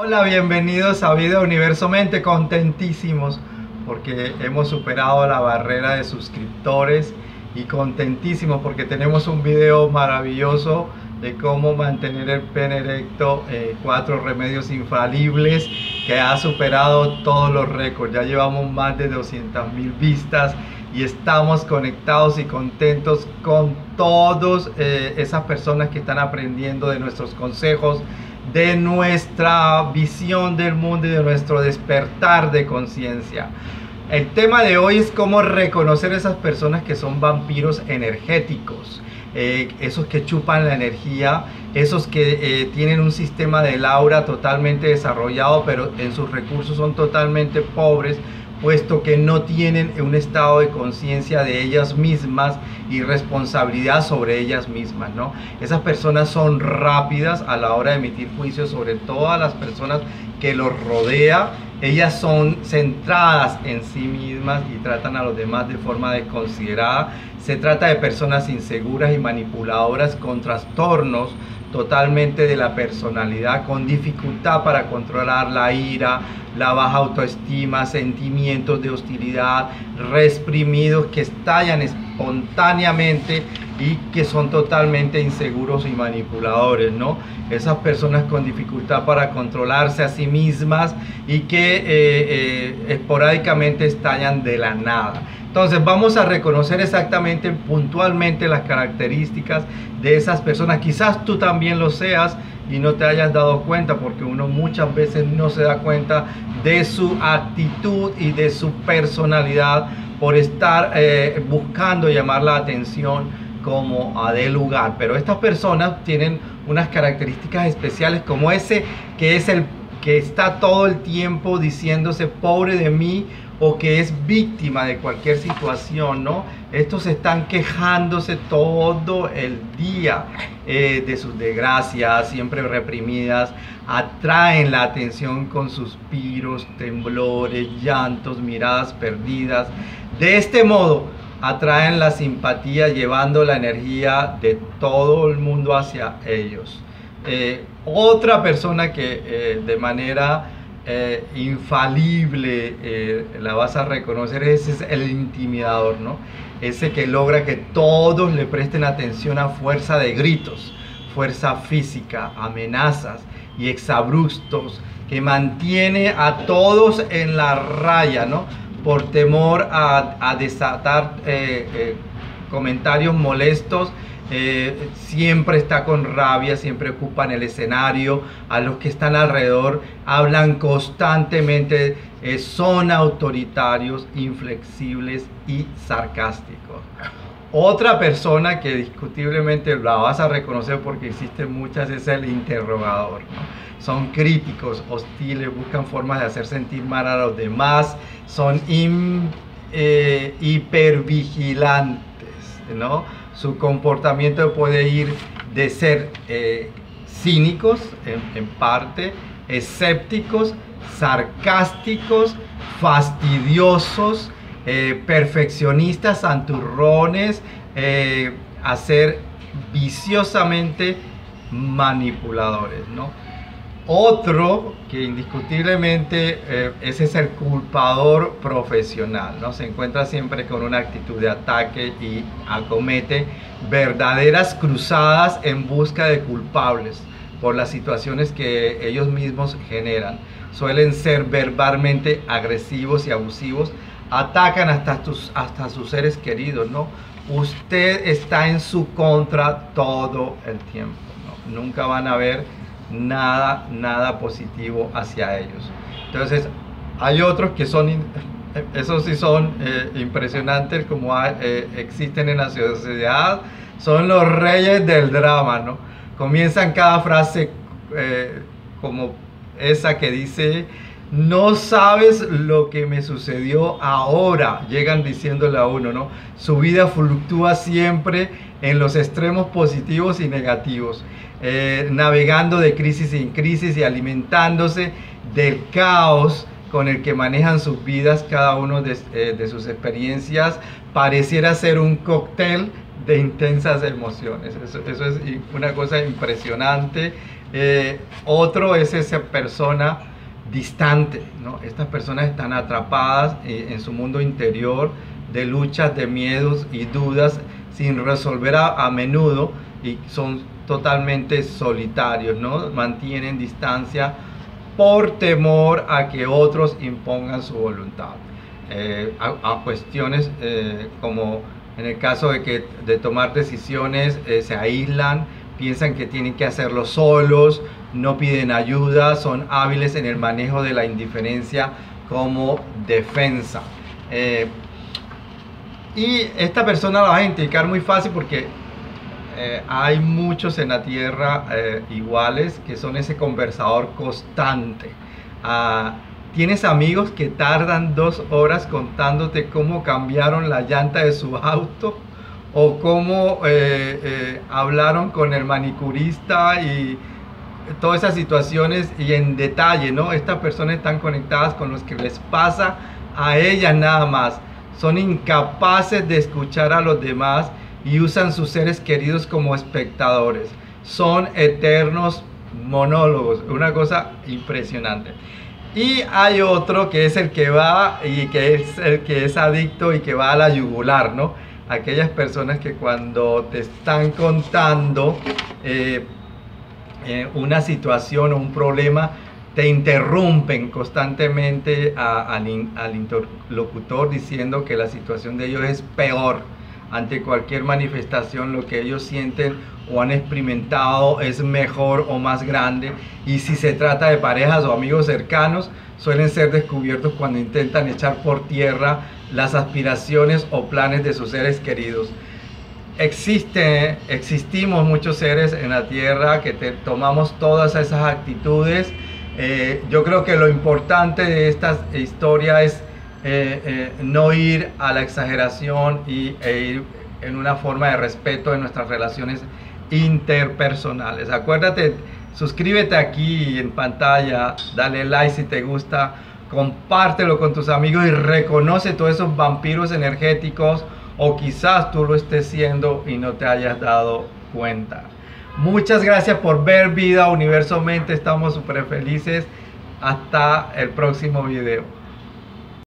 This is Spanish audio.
Hola, bienvenidos a Vida Universo Mente, contentísimos porque hemos superado la barrera de suscriptores y contentísimos porque tenemos un video maravilloso de cómo mantener el pene erecto, eh, cuatro remedios infalibles que ha superado todos los récords. Ya llevamos más de 200 mil vistas y estamos conectados y contentos con todas eh, esas personas que están aprendiendo de nuestros consejos, de nuestra visión del mundo y de nuestro despertar de conciencia. El tema de hoy es cómo reconocer esas personas que son vampiros energéticos. Eh, esos que chupan la energía, esos que eh, tienen un sistema de aura totalmente desarrollado, pero en sus recursos son totalmente pobres, puesto que no tienen un estado de conciencia de ellas mismas y responsabilidad sobre ellas mismas, ¿no? Esas personas son rápidas a la hora de emitir juicios sobre todas las personas que los rodea. Ellas son centradas en sí mismas y tratan a los demás de forma desconsiderada. Se trata de personas inseguras y manipuladoras con trastornos totalmente de la personalidad, con dificultad para controlar la ira, la baja autoestima, sentimientos de hostilidad reprimidos que estallan espontáneamente y que son totalmente inseguros y manipuladores, ¿no? Esas personas con dificultad para controlarse a sí mismas y que eh, eh, esporádicamente estallan de la nada. Entonces vamos a reconocer exactamente, puntualmente las características de esas personas. Quizás tú también lo seas y no te hayas dado cuenta porque uno muchas veces no se da cuenta de su actitud y de su personalidad por estar eh, buscando llamar la atención como a de lugar. Pero estas personas tienen unas características especiales como ese que es el que está todo el tiempo diciéndose pobre de mí o que es víctima de cualquier situación, ¿no? Estos están quejándose todo el día eh, de sus desgracias, siempre reprimidas, atraen la atención con suspiros, temblores, llantos, miradas perdidas. De este modo, atraen la simpatía llevando la energía de todo el mundo hacia ellos. Eh, otra persona que eh, de manera eh, infalible, la vas a reconocer, es el intimidador, ¿no? Ese que logra que todos le presten atención a fuerza de gritos, fuerza física, amenazas y exabruptos, que mantiene a todos en la raya, ¿no? Por temor a, desatar eh, comentarios molestos eh, siempre está con rabia, siempre ocupan el escenario, a los que están alrededor hablan constantemente, eh, son autoritarios, inflexibles y sarcásticos. Otra persona que discutiblemente la vas a reconocer porque existen muchas es el interrogador. Son críticos, hostiles, buscan formas de hacer sentir mal a los demás, son eh, hipervigilantes, ¿no? su comportamiento puede ir de ser eh, cínicos en, parte, escépticos, sarcásticos, fastidiosos, eh, perfeccionistas, santurrones, eh, a ser viciosamente manipuladores, ¿no? Otro que indiscutiblemente eh, ese es el culpador profesional, ¿no? Se encuentra siempre con una actitud de ataque y acomete verdaderas cruzadas en busca de culpables por las situaciones que ellos mismos generan. Suelen ser verbalmente agresivos y abusivos, atacan hasta, tus, hasta sus seres queridos, ¿no? Usted está en su contra todo el tiempo. Nunca van a ver nada, nada positivo hacia ellos. Entonces, hay otros que son, esos sí son eh, impresionantes como eh, existen en la sociedad, son los reyes del drama, ¿no? Comienzan cada frase eh, como esa que dice, no sabes lo que me sucedió ahora, llegan diciéndole a uno, ¿no? Su vida fluctúa siempre en los extremos positivos y negativos. Eh, navegando de crisis en crisis y alimentándose del caos con el que manejan sus vidas, cada uno de, eh, sus experiencias, pareciera ser un cóctel de intensas emociones. Eso, es una cosa impresionante. Eh, otro es esa persona distante, ¿no? Estas personas están atrapadas en su mundo interior de luchas, de miedos y dudas sin resolver a, a menudo y son totalmente solitarios, ¿no? Mantienen distancia por temor a que otros impongan su voluntad. Eh, a, cuestiones eh, como en el caso de que de tomar decisiones eh, se aíslan, piensan que tienen que hacerlo solos, no piden ayuda, son hábiles en el manejo de la indiferencia como defensa. y esta persona la va a identificar muy fácil porque hay muchos en la tierra iguales que son ese conversador constante. Ah, Tienes amigos que tardan dos horas contándote cómo cambiaron la llanta de su auto o cómo eh, eh, hablaron con el manicurista y todas esas situaciones y en detalle, ¿no? Estas personas están conectadas con los que les pasa a ellas nada más. Son incapaces de escuchar a los demás y usan sus seres queridos como espectadores. Son eternos monólogos, una cosa impresionante. Y hay otro que es el que va y que es el que es adicto y que va a la yugular, ¿no? Aquellas personas que cuando te están contando eh, eh, una situación o un problema, te interrumpen constantemente al, al interlocutor diciendo que la situación de ellos es peor ante cualquier manifestación, lo que ellos sienten o han experimentado es mejor o más grande. Y si se trata de parejas o amigos cercanos, suelen ser descubiertos cuando intentan echar por tierra las aspiraciones o planes de sus seres queridos. Existe, existimos muchos seres en la tierra que tomamos todas esas actitudes. Eh, yo creo que lo importante de esta historia es eh, eh, no ir a la exageración y, e ir en una forma de respeto en nuestras relaciones interpersonales. Acuérdate, suscríbete aquí en pantalla, dale like si te gusta, compártelo con tus amigos y reconoce todos esos vampiros energéticos o quizás tú lo estés siendo y no te hayas dado cuenta. Muchas gracias por ver Vida Universo Mente, estamos súper felices. Hasta el próximo video.